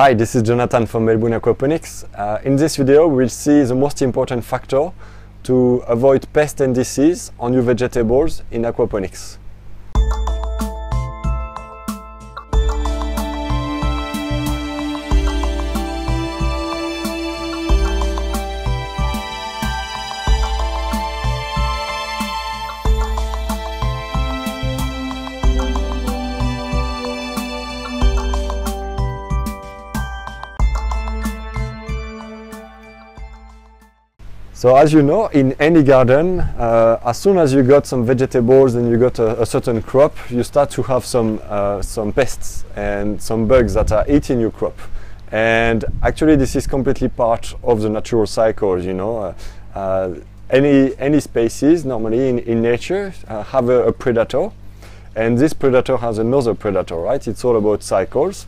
Hi, this is Jonathan from Melbourne Aquaponics. Uh, in this video, we'll see the most important factor to avoid pests and disease on your vegetables in aquaponics. So as you know, in any garden, uh, as soon as you got some vegetables and you got a, a certain crop, you start to have some uh, some pests and some bugs that are eating your crop. And actually, this is completely part of the natural cycle. You know, uh, uh any any species normally in, in nature uh, have a, a predator, and this predator has another predator. Right? It's all about cycles.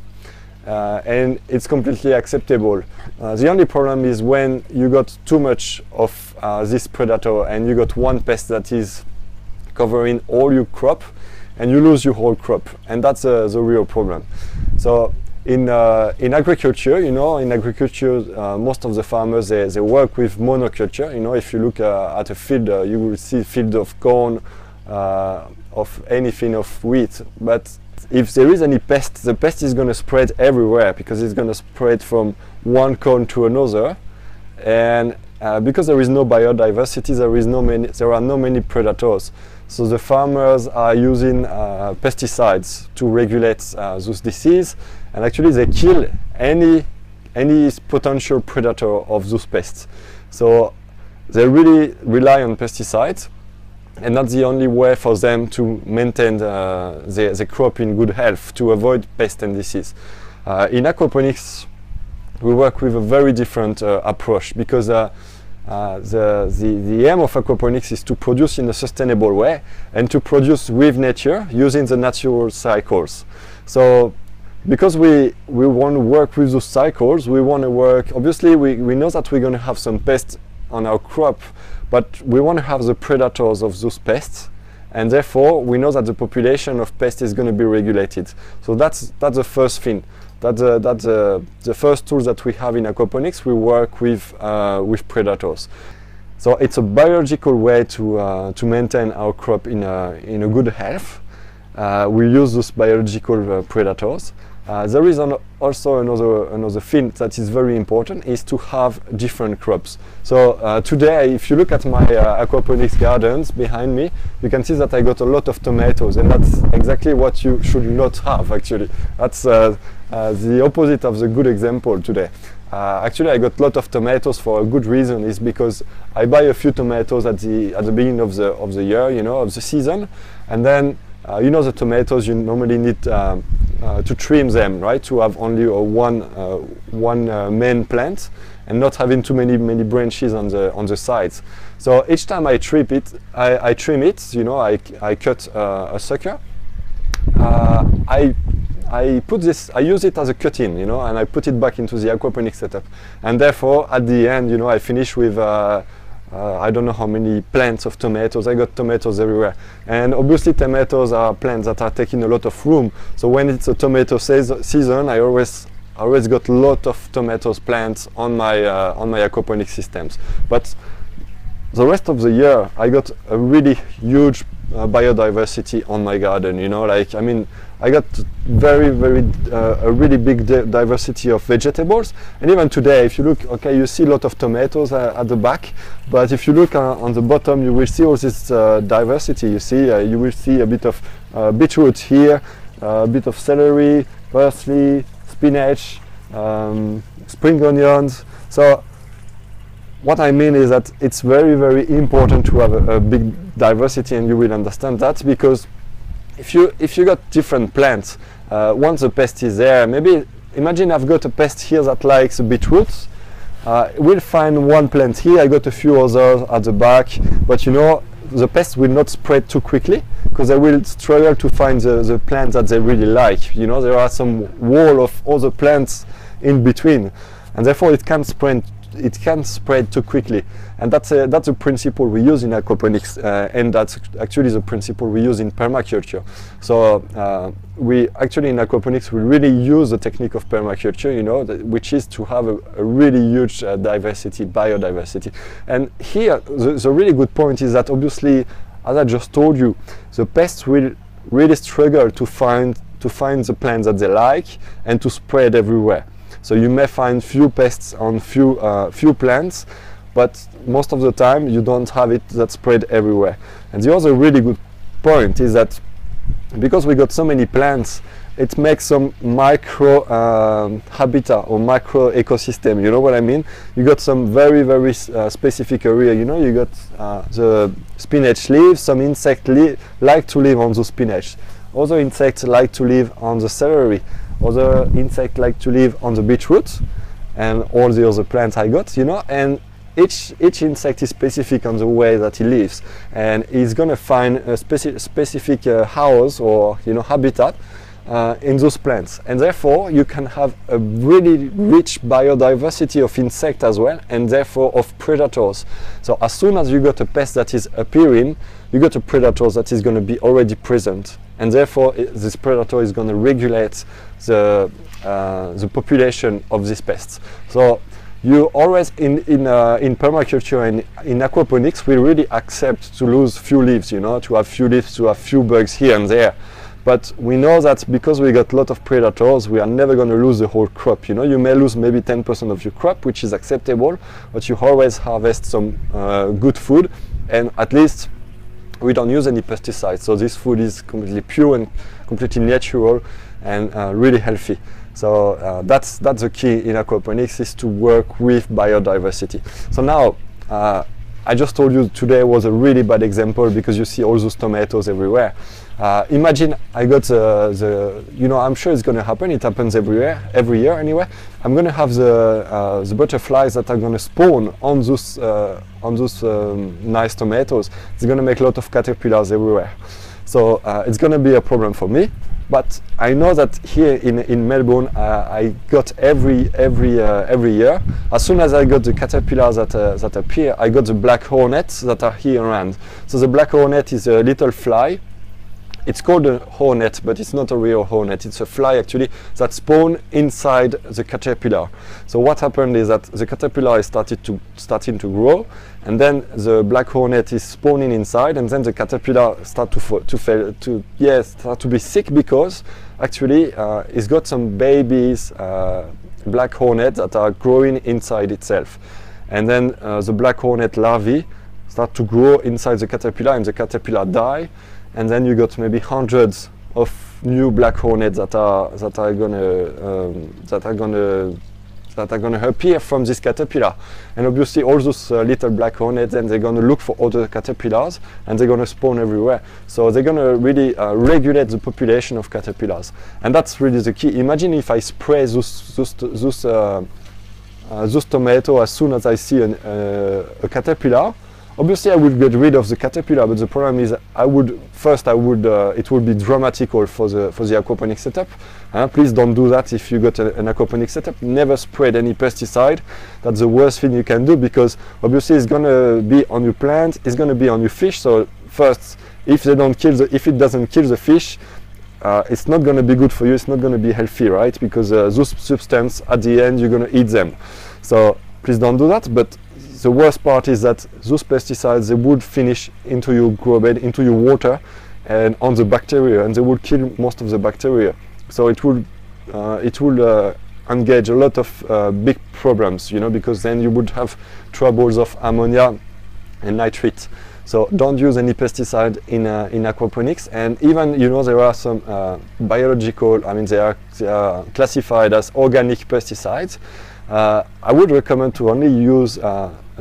Uh, and it's completely acceptable. Uh, the only problem is when you got too much of uh, this predator and you got one pest that is covering all your crop and you lose your whole crop and that's uh, the real problem. So in, uh, in agriculture, you know, in agriculture, uh, most of the farmers, they, they work with monoculture. You know, if you look at a field, you will see field of corn, of anything of wheat, but if there is any pest, the pest is going to spread everywhere because it's going to spread from one cone to another. And uh, because there is no biodiversity, there is no many, there are no many predators. So the farmers are using uh, pesticides to regulate uh, those disease, and actually they kill any any potential predator of those pests. So they really rely on pesticides and that's the only way for them to maintain the, the, the crop in good health to avoid pest and disease. Uh, in aquaponics, we work with a very different uh, approach because uh, uh, the, the, the aim of aquaponics is to produce in a sustainable way and to produce with nature using the natural cycles. So because we, we want to work with those cycles, we want to work, obviously we, we know that we're going to have some pests on our crop but we want to have the predators of those pests, and therefore we know that the population of pests is going to be regulated. So that's that's the first thing. That's, uh, that's uh, the first tool that we have in aquaponics. We work with uh, with predators. So it's a biological way to uh, to maintain our crop in a in a good health. Uh, we use those biological uh, predators. Uh, there is an also another another thing that is very important is to have different crops. So uh, today, if you look at my uh, aquaponics gardens behind me, you can see that I got a lot of tomatoes, and that's exactly what you should not have. Actually, that's uh, uh, the opposite of the good example today. Uh, actually, I got a lot of tomatoes for a good reason. Is because I buy a few tomatoes at the at the beginning of the of the year, you know, of the season, and then uh, you know the tomatoes you normally need um, uh, to trim them, right? To have only uh, one uh, one uh, main plant and not having too many many branches on the on the sides. So each time I trim it, I, I trim it. You know, I I cut a sucker. I I put this, I use it as a cut-in, you know, and I put it back into the aquaponics setup. And therefore, at the end, you know, I finish with uh, I don't know how many plants of tomatoes. I got tomatoes everywhere. And obviously tomatoes are plants that are taking a lot of room. So when it's a tomato season, I always always got a lot of tomatoes plants on my uh, on my aquaponic systems. But the rest of the year, I got a really huge uh, biodiversity on my garden. You know, like I mean, I got very, very uh, a really big diversity of vegetables. And even today, if you look, okay, you see a lot of tomatoes uh, at the back, but if you look uh, on the bottom, you will see all this uh, diversity. You see, uh, you will see a bit of beetroot here, a bit of celery, parsley, spinach, um, spring onions. So what I mean is that it's very, very important to have a, a, big diversity, and you will understand that because if you if you got different plants, uh, once the pest is there, maybe imagine I've got a pest here that likes beetroots. Uh, we'll find one plant here. I got a few others at the back, but you know the pest will not spread too quickly because they will struggle to find the, the plants that they really like. You know there are some wall of other plants in between, and therefore it can spread it can spread too quickly, and that's a that's a principle we use in aquaponics, uh, and that's actually the principle we use in permaculture. So uh, we actually in aquaponics we really use the technique of permaculture, you know, which is to have a, a really huge uh, diversity, biodiversity. And here, the, the really good point is that obviously, as I just told you, the pests will really struggle to find to find the plants that they like and to spread everywhere. So you may find few pests on few uh, few plants, but most of the time you don't have it that spread everywhere. And the other really good point is that because we got so many plants, it makes some micro um, habitat or micro ecosystem. You know what I mean? You got some very very uh, specific area. You know, you got uh, the spinach leaves. Some insect li like to live on the spinach. Other insects like to live on the celery. Other insects like to live on the beetroot and all the other plants I got, you know, and each, each insect is specific on the way that he lives. And he's to find a speci specific uh, house or you know habitat uh, in those plants. And therefore you can have a really rich biodiversity of insects as well and therefore of predators. So as soon as you got a pest that is appearing you got a predator that is going to be already present and therefore this predator is going to regulate the, uh, the population of these pests. So you always in in uh, in permaculture and in aquaponics we really accept to lose few leaves you know to have few leaves to have few bugs here and there but we know that because we got a lot of predators we are never going to lose the whole crop you know you may lose maybe 10% of your crop which is acceptable but you always harvest some uh, good food and at least we don't use any pesticides so this food is completely pure and completely natural and uh, really healthy. So uh, that's that's the key in aquaponics is to work with biodiversity. So now uh, I just told you today was a really bad example because you see all those tomatoes everywhere. Uh, imagine I got the, the, you know, I'm sure it's going to happen. It happens everywhere, every year anyway. I'm going to have the uh, the butterflies that are going to spawn on those uh, on those um, nice tomatoes. It's going to make a lot of caterpillars everywhere. So it's going to be a problem for me. But I know that here in, in Melbourne, uh, I got every every uh, every year. As soon as I got the caterpillars that uh, that appear, I got the black hornets that are here around. So the black hornet is a little fly it's called a hornet, but it's not a real hornet. It's a fly actually that spawn inside the caterpillar. So what happened is that the caterpillar is started to starting to grow, and then the black hornet is spawning inside, and then the caterpillar start to to fail to yes start to be sick because actually uh, it's got some babies uh, black hornet that are growing inside itself, and then uh, the black hornet larvae start to grow inside the caterpillar, and the caterpillar die and then you got maybe hundreds of new black hornets that are that are gonna um, that are gonna that are gonna appear from this caterpillar. And obviously all those uh, little black hornets and they're gonna look for other caterpillars and they're gonna spawn everywhere. So they're gonna really uh, regulate the population of caterpillars. And that's really the key. Imagine if i spray those those, those, uh, uh those tomatoes as soon as i see an, uh, a caterpillar Obviously, I would get rid of the caterpillar, but the problem is, I would first, I would, uh, it would be dramatical for the for the aquaponic setup. Uh, please don't do that if you got a, an aquaponic setup. Never spread any pesticide. That's the worst thing you can do because obviously it's gonna be on your plant, it's gonna be on your fish. So first, if they don't kill the, if it doesn't kill the fish, uh, it's not going to be good for you. It's not going to be healthy, right? Because uh, those substances at the end you're going to eat them. So please don't do that. But the worst part is that those pesticides they would finish into your grow bed, into your water, and on the bacteria, and they would kill most of the bacteria. So it would uh, it would uh, engage a lot of uh, big problems, you know, because then you would have troubles of ammonia and nitrate. So don't use any pesticide in uh, in aquaponics, and even you know there are some uh, biological. I mean they are, they are classified as organic pesticides. Uh, I would recommend to only use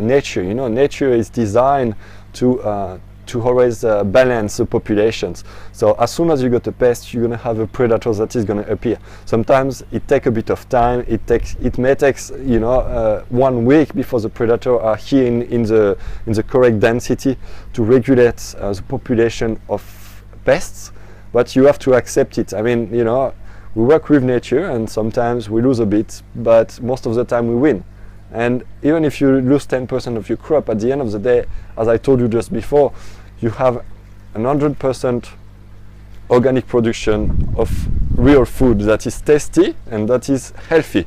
nature. You know, nature is designed to uh, to always uh, balance the populations. So as soon as you got a pest, you're gonna have a predator that is gonna appear. Sometimes it takes a bit of time. It takes it may take you know uh, one week before the predator are here in, in the in the correct density to regulate uh, the population of pests. But you have to accept it. I mean, you know, we work with nature, and sometimes we lose a bit, but most of the time we win And even if you lose 10% of your crop, at the end of the day, as I told you just before, you have 100% organic production of real food that is tasty and that is healthy,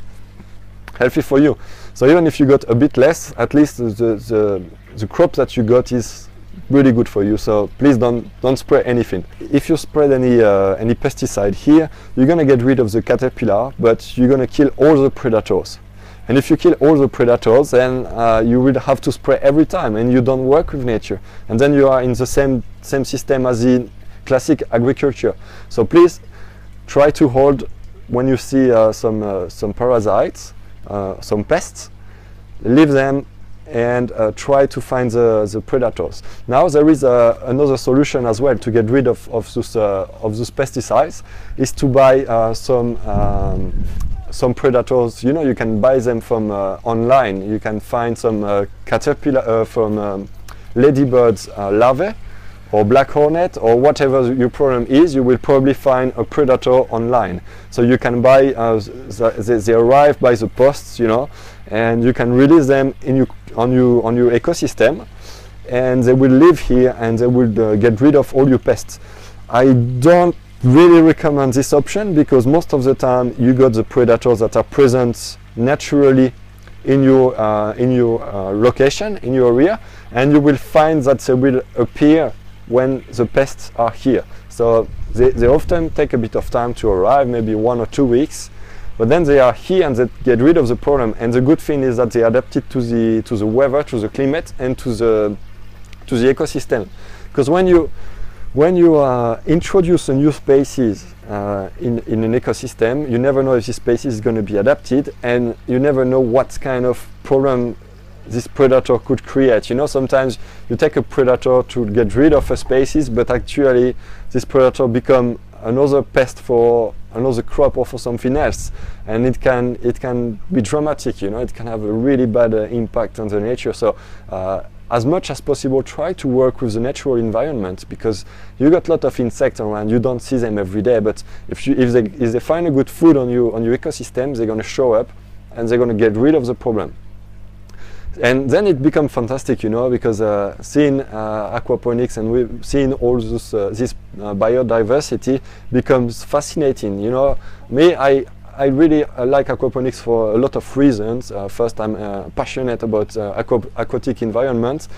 healthy for you. So even if you got a bit less, at least the, the, the crop that you got is really good for you. So please don't don't spray anything. If you spread any uh, any pesticide here, you're gonna get rid of the caterpillar, but you're gonna kill all the predators. And if you kill all the predators, then uh, you will have to spray every time, and you don't work with nature. And then you are in the same same system as in classic agriculture. So please try to hold when you see uh, some uh, some parasites, uh, some pests, leave them and uh, try to find the, the predators. Now there is uh, another solution as well to get rid of, of, those, of those pesticides is to buy some um, some predators, you know, you can buy them from uh, online. You can find some uh, caterpillar from um, ladybirds larvae or black hornet or whatever your problem is, you will probably find a predator online. So you can buy, the, they, they arrive by the posts, you know, and you can release them in your on your on your ecosystem and they will live here and they will uh, get rid of all your pests i don't really recommend this option because most of the time you got the predators that are present naturally in your uh, in your uh, location in your area and you will find that they will appear when the pests are here so they, they often take a bit of time to arrive maybe one or two weeks but then they are here and they get rid of the problem. And the good thing is that they adapted to the to the weather, to the climate, and to the to the ecosystem. Because when you when you uh, introduce a new species uh, in, in an ecosystem, you never know if this species is going to be adapted, and you never know what kind of problem this predator could create. You know, sometimes you take a predator to get rid of a species, but actually this predator become another pest for another crop or for something else and it can it can be dramatic you know it can have a really bad uh, impact on the nature so uh, as much as possible try to work with the natural environment because you got a lot of insects around you don't see them every day but if you if they if they find a good food on you on your ecosystem they're going to show up and they're going to get rid of the problem and then it becomes fantastic, you know, because uh, seeing uh, aquaponics and we've seen all this, uh, this uh, biodiversity becomes fascinating. You know, me, I I really uh, like aquaponics for a lot of reasons. Uh, first, I'm passionate about aqua aquatic environments,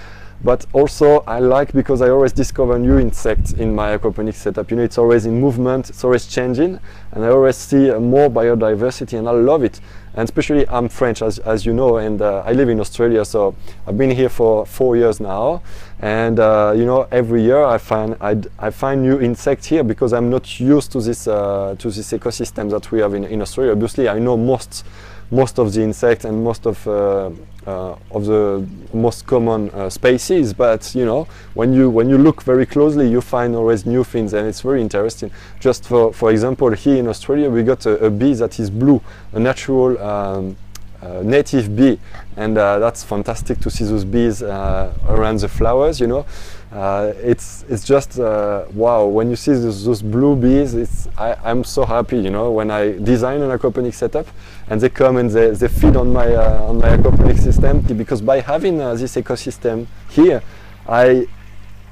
but also I like because I always discover new insects in my aquaponics setup. You know, it's always in movement, it's always changing, and I always see more biodiversity, and I love it and especially I'm French, as, as you know, and uh, I live in Australia, so I've been here for four years now, and uh, you know, every year I find i I find new insects here because I'm not used to this uh, to this ecosystem that we have in, in Australia. Obviously, I know most most of the insects and most of uh, uh, of the most common uh, species but you know when you when you look very closely you find always new things and it's very interesting. Just for for example here in Australia we got a, a bee that is blue a natural um, uh, native bee and uh, that's fantastic to see those bees uh, around the flowers you know uh, it's it's just uh, wow when you see those, those blue bees it's I, I'm so happy you know when I design an aquaponic setup and they come and they, they feed on my uh, on my aquaponic system because by having this ecosystem here I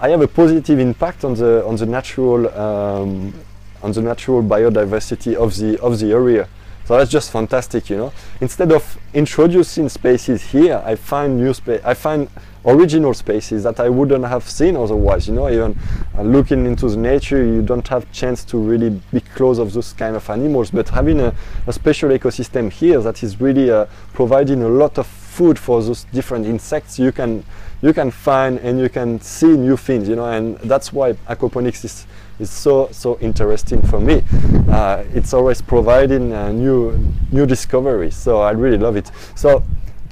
I have a positive impact on the on the natural um, on the natural biodiversity of the of the area so that's just fantastic, you know. Instead of introducing spaces here, I find new space. I find original spaces that I wouldn't have seen otherwise. You know, even uh, looking into the nature, you don't have chance to really be close of those kind of animals. But having a, a special ecosystem here that is really uh, providing a lot of food for those different insects, you can you can find and you can see new things. You know, and that's why aquaponics is is so so interesting for me. Uh, it's always providing uh, new new discoveries, so I really love it. So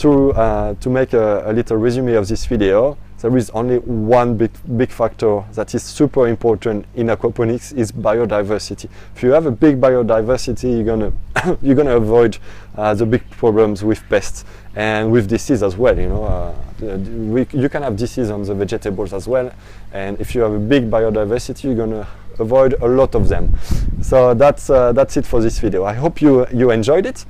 to uh, to make a, a, little resume of this video, there is only one big big factor that is super important in aquaponics is biodiversity. If you have a big biodiversity, you're gonna you're gonna avoid uh, the big problems with pests and with disease as well. You know, uh, we, you can have disease on the vegetables as well, and if you have a big biodiversity, you're gonna avoid a lot of them. So that's uh, that's it for this video. I hope you you enjoyed it.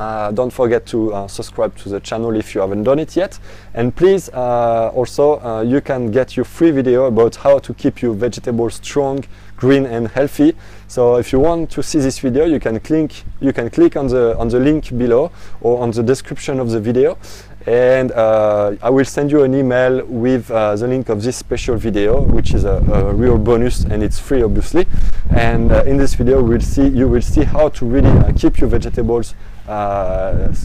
Uh, don't forget to uh, subscribe to the channel if you haven't done it yet. And please uh, also uh, you can get your free video about how to keep your vegetables strong, green and healthy. So if you want to see this video, you can click you can click on the on the link below or on the description of the video and uh, I will send you an email with uh, the link of this special video which is a, a real bonus and it's free obviously and in this video we'll see you will see how to really keep your vegetables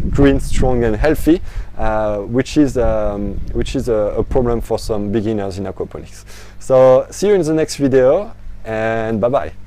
green strong and healthy uh, which is um, which is a, a problem for some beginners in aquaponics. So see you in the next video and bye bye